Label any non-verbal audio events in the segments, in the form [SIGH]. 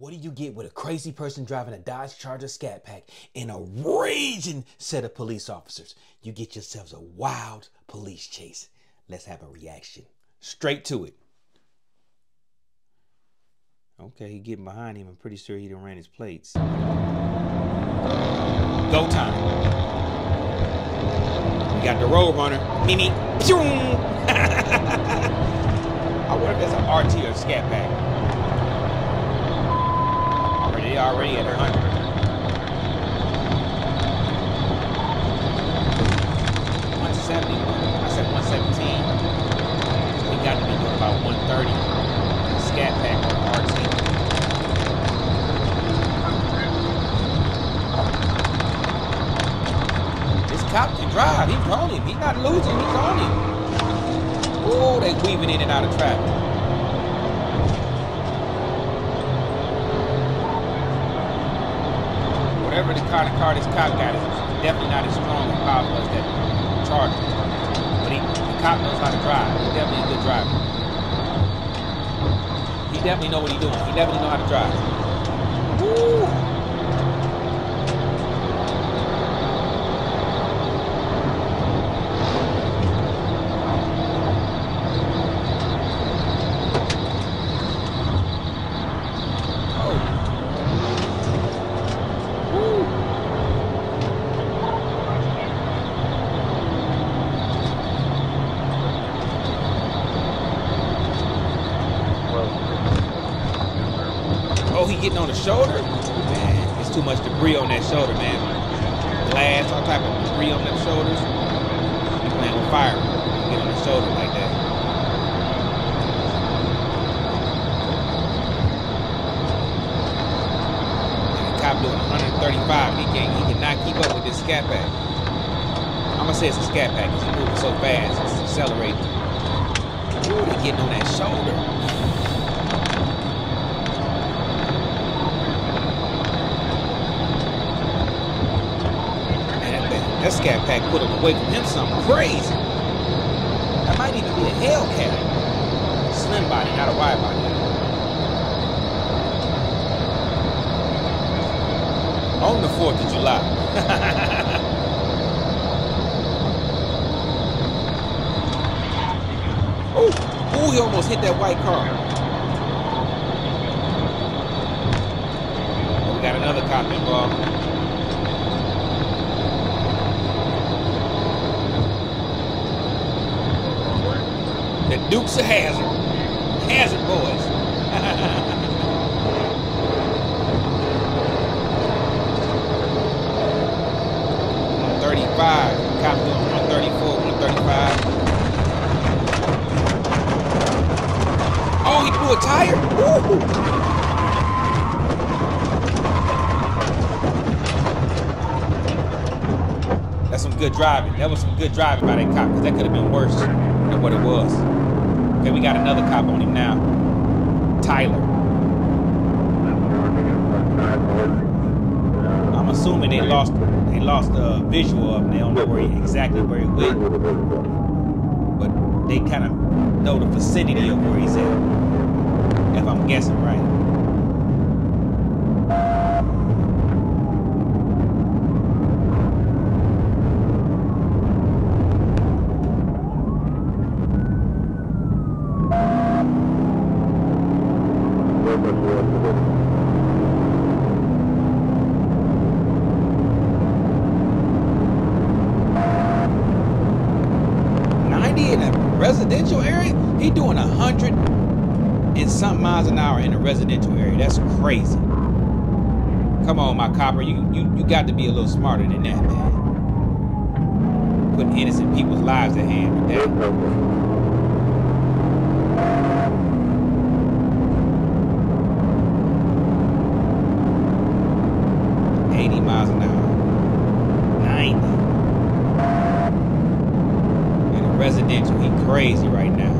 What do you get with a crazy person driving a Dodge Charger Scat Pack and a raging set of police officers? You get yourselves a wild police chase. Let's have a reaction. Straight to it. Okay, he getting behind him. I'm pretty sure he done ran his plates. Go time. We got the road runner. Mimi. [LAUGHS] I wonder if that's an RT or Scat Pack already at 100. I said 117. So we got to be doing about 130. Scat pack on RT. This cop can drive. He's on him. He's not losing. He's on him. Oh, they weaving in and out of traffic. Whatever the car the car this cop got is definitely not as strong and powerful as that Charger. But he, the cop knows how to drive. He's definitely a good driver. He definitely know what he's doing. He definitely know how to drive. Woo! Oh, he getting on the shoulder? Man, it's too much debris on that shoulder, man. Glass, all type of debris on them shoulders. He playing with fire. Get on the shoulder like that. And the cop doing 135. He can't, he cannot keep up with this scat pack. I'm gonna say it's a scat pack because he's moving so fast. It's accelerating. Ooh, they getting on that shoulder. That scat pack put him away from him something crazy. That might even be a Hellcat. Slim body, not a wide body. On the 4th of July. [LAUGHS] oh, oh, he almost hit that white car. We got another cop involved. The Dukes of Hazzard. Hazzard boys. [LAUGHS] doing one thirty-four, one thirty-five. Oh, he blew a tire. That's some good driving. That was some good driving by that cop, because that could have been worse than what it was. Okay, we got another cop on him now. Tyler. I'm assuming they lost they lost the visual of him. They don't know where he, exactly where he went. But they kind of know the vicinity of where he's at. If I'm guessing right. In a residential area, he doing hundred and something miles an hour in a residential area. That's crazy. Come on, my copper, you you you got to be a little smarter than that, man. Putting innocent people's lives at hand with that. Eighty miles an hour. Ninety. residential. He crazy right now.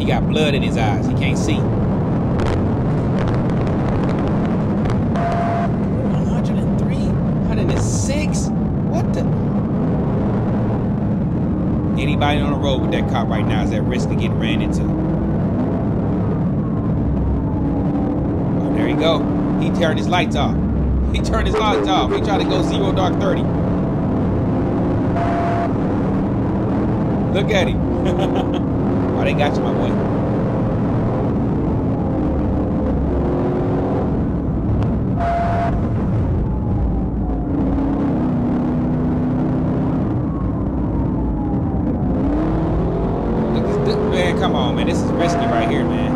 He got blood in his eyes. He can't see. 103? 106? What the? Anybody on the road with that cop right now is at risk of getting ran into. Oh, there he go. He turned his lights off. He turned his lights off. He tried to go zero dark 30. Look at him. Oh, they got you, my boy. Man, come on, man. This is risky right here, man.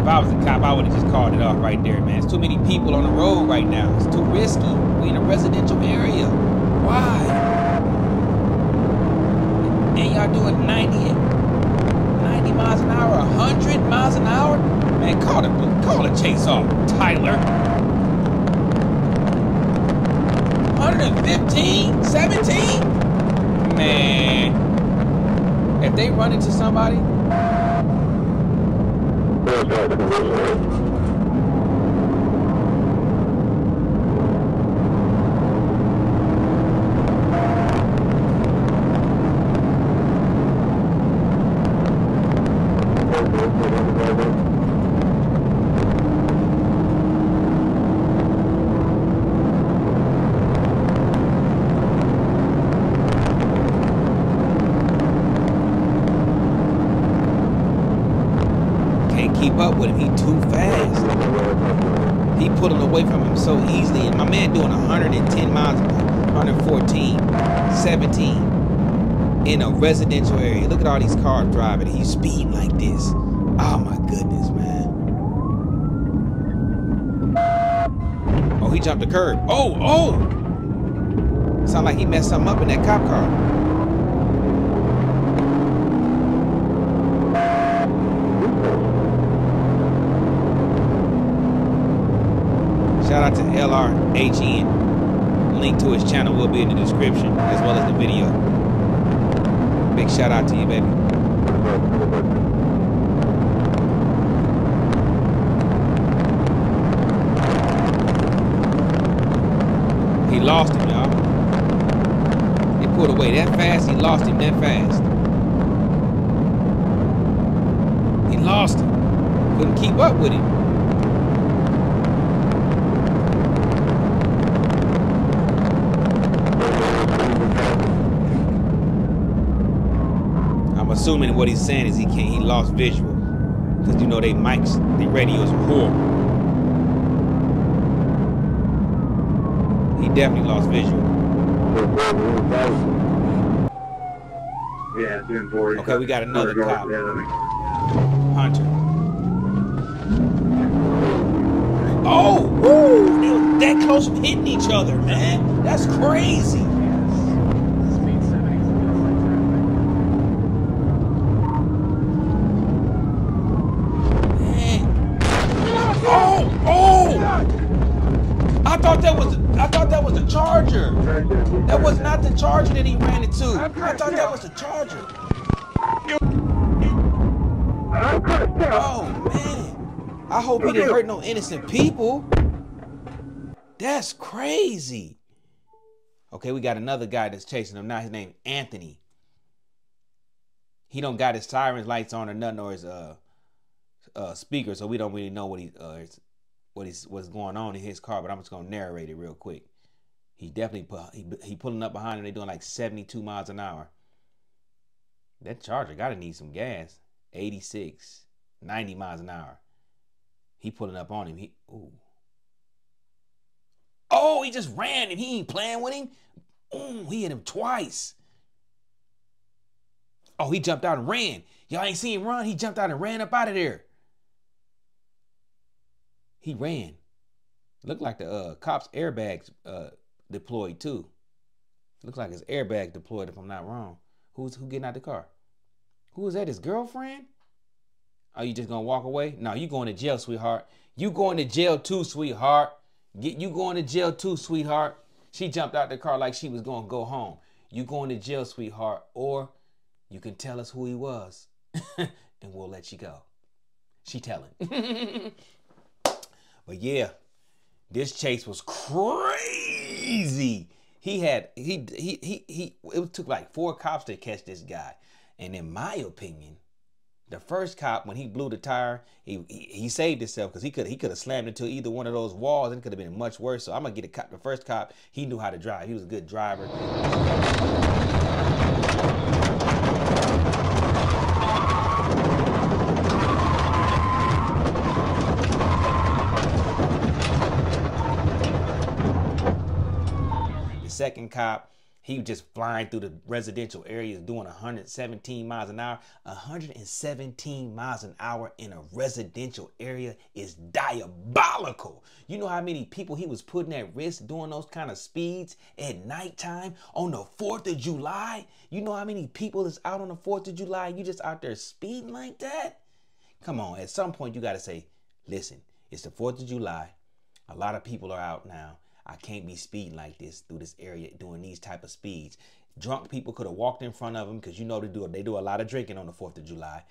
If I was a cop, I would have just called it off right there, man. It's too many people on the road right now. It's too risky. We in a residential area. Why? Y'all doing 90, 90 miles an hour, 100 miles an hour? Man, call it, call it chase off, Tyler. 115, 17? Man. If they run into somebody, keep up with him. He too fast. He pulling away from him so easily. And my man doing 110 miles, 114, 17 in a residential area. Look at all these cars driving. He's speeding like this. Oh my goodness, man. Oh, he jumped the curb. Oh, oh! Sound like he messed something up in that cop car. Shout out to LRHN. Link to his channel will be in the description as well as the video. Big shout out to you, baby. He lost him, y'all. He pulled away that fast, he lost him that fast. He lost him. Couldn't keep up with him. Assuming what he's saying is he can't. He lost visual because you know they mics, the radios are horrible. He definitely lost visual. Yeah, it's been boring. Okay, we got another cop. Hunter. Oh, woo! They were that close from hitting each other, man. That's crazy. The charger. Oh man. I hope he didn't hurt no innocent people. That's crazy. Okay, we got another guy that's chasing him now. His name Anthony. He don't got his sirens lights on or nothing or his uh uh speaker, so we don't really know what he uh what is what's going on in his car, but I'm just gonna narrate it real quick. He definitely put he he pulling up behind him. They doing like 72 miles an hour. That Charger gotta need some gas. 86, 90 miles an hour. He pulling up on him. He ooh. Oh, he just ran and he ain't playing with him. Ooh, he hit him twice. Oh, he jumped out and ran. Y'all ain't seen him run. He jumped out and ran up out of there. He ran. Looked like the uh, cops' airbags uh, deployed too. Looks like his airbag deployed, if I'm not wrong. Who's who getting out the car? Who is that? His girlfriend? Are you just gonna walk away? No, you going to jail, sweetheart. You going to jail too, sweetheart. Get you going to jail too, sweetheart. She jumped out the car like she was gonna go home. You going to jail, sweetheart, or you can tell us who he was, [LAUGHS] and we'll let you go. She telling. [LAUGHS] But yeah, this chase was crazy. He had he he he he it took like four cops to catch this guy. And in my opinion, The first cop, when he blew the tire, he he, he saved himself because he could he could have slammed into either one of those walls and it could have been much worse. So I'm gonna get a cop. The first cop, he knew how to drive. He was a good driver. Second cop, he was just flying through the residential areas doing 117 miles an hour. 117 miles an hour in a residential area is diabolical. You know how many people he was putting at risk doing those kind of speeds at nighttime on the 4th of July? You know how many people is out on the 4th of July? You just out there speeding like that? Come on, at some point you got to say, listen, it's the 4th of July. A lot of people are out now. I can't be speeding like this through this area doing these type of speeds. Drunk people could have walked in front of them because you know they do they do a lot of drinking on the Fourth of July.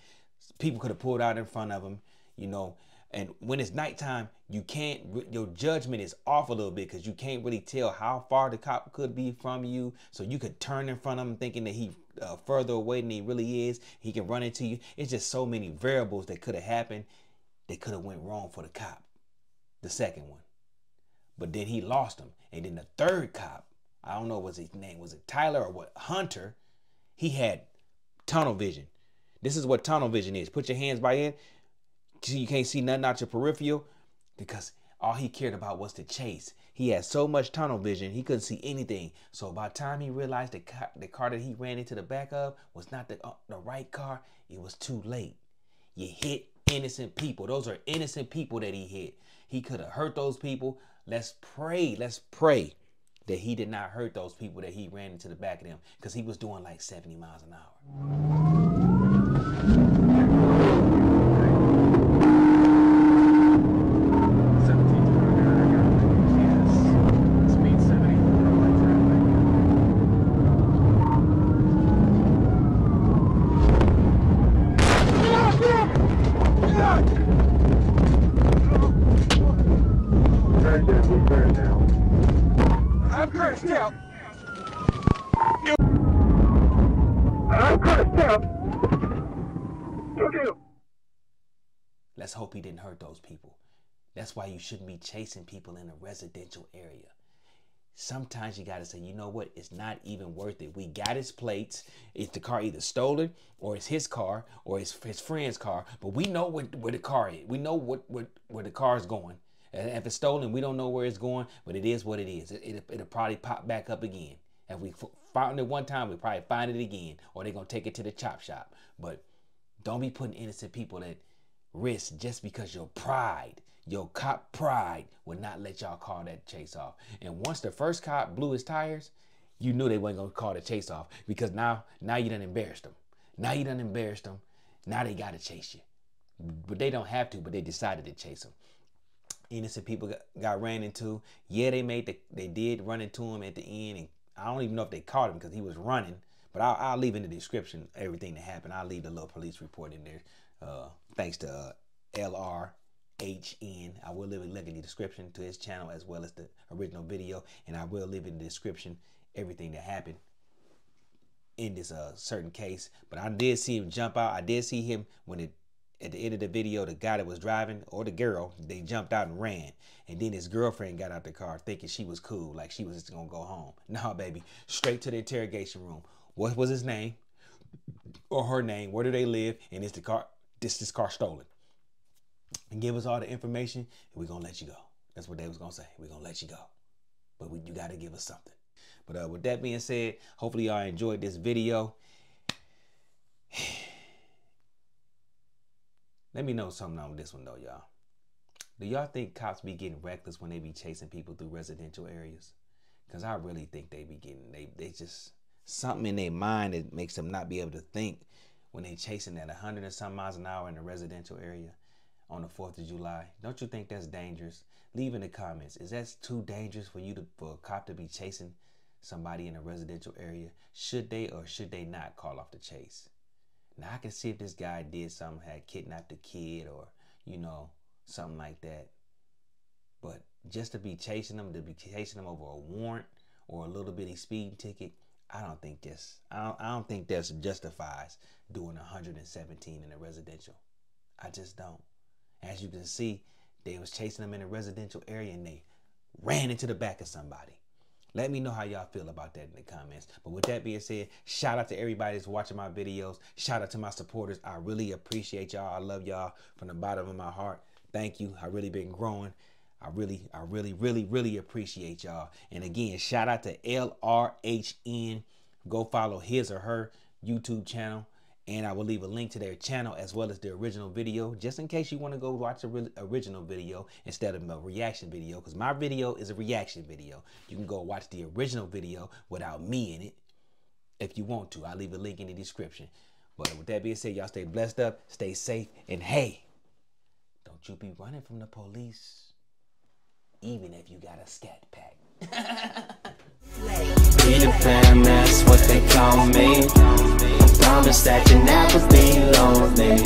People could have pulled out in front of them, you know. And when it's nighttime, you can't your judgment is off a little bit because you can't really tell how far the cop could be from you. So you could turn in front of him thinking that he uh, further away than he really is. He can run into you. It's just so many variables that could have happened. That could have went wrong for the cop. The second one. But then he lost him. And then the third cop, I don't know what his name was it Tyler or what Hunter, he had tunnel vision. This is what tunnel vision is. Put your hands by in so you can't see nothing out your peripheral because all he cared about was to chase. He had so much tunnel vision, he couldn't see anything. So by the time he realized the car, the car that he ran into the back of was not the, uh, the right car, it was too late. You hit innocent people. Those are innocent people that he hit. He could have hurt those people. Let's pray. Let's pray that he did not hurt those people that he ran into the back of them because he was doing like 70 miles an hour. Let's hope he didn't hurt those people. That's why you shouldn't be chasing people in a residential area. Sometimes you got to say, you know what? It's not even worth it. We got his plates. It's the car either stolen or it's his car or it's his friend's car. But we know where, where the car is. We know what, what where the car is going. And if it's stolen, we don't know where it's going. But it is what it is. It, it, it'll probably pop back up again. If we found it one time, we probably find it again, or they're gonna take it to the chop shop. But don't be putting innocent people at risk just because your pride, your cop pride, would not let y'all call that chase off. And once the first cop blew his tires, you knew they weren't gonna call the chase off because now, now you done embarrassed them. Now you done embarrassed them. Now they gotta chase you. But they don't have to, but they decided to chase them innocent people got, got, ran into. Yeah, they made the they did run into him at the end, and I don't even know if they caught him because he was running. But I'll, I'll, leave in the description everything that happened. I'll leave the little police report in there. Uh, thanks to uh, LRHN. I will leave a link in the description to his channel as well as the original video. And I will leave in the description everything that happened in this uh, certain case. But I did see him jump out. I did see him when it at the end of the video, the guy that was driving or the girl, they jumped out and ran. And then his girlfriend got out the car thinking she was cool, like she was just gonna go home. [LAUGHS] Nah, baby, straight to the interrogation room. What was his name or her name? Where do they live? And is the car this this car stolen? And give us all the information, and we're gonna let you go. That's what they was gonna say. We're gonna let you go, but we, you got to give us something. But uh, with that being said, hopefully y'all enjoyed this video. [SIGHS] Let me know something on this one though, y'all. Do y'all think cops be getting reckless when they be chasing people through residential areas? Cause I really think they be getting they they just something in their mind that makes them not be able to think when they're chasing at 100 and some miles an hour in a residential area on the 4th of July. Don't you think that's dangerous? Leave in the comments. Is that too dangerous for you to for a cop to be chasing somebody in a residential area? Should they or should they not call off the chase? Now I can see if this guy did something, had kidnapped a kid or, you know, something like that. But just to be chasing them, to be chasing them over a warrant or a little bitty speeding ticket, I don't think this. I don't, I don't think this justifies doing 117 in a residential. I just don't. As you can see, they was chasing them in a residential area and they ran into the back of somebody. Let me know how y'all feel about that in the comments. But with that being said, shout out to everybody that's watching my videos. Shout out to my supporters. I really appreciate y'all. I love y'all from the bottom of my heart. Thank you. I really been growing. I really, I really, really, really appreciate y'all. And again, shout out to LRHN. Go follow his or her YouTube channel. And I will leave a link to their channel as well as the original video, just in case you want to go watch the original video instead of a reaction video. Because my video is a reaction video. You can go watch the original video without me in it if you want to. I'll leave a link in the description. But with that being said, y'all stay blessed up, stay safe, and hey, don't you be running from the police even if you got a scat pack. Peter Pan, that's what they call me. I promise that you never be lonely.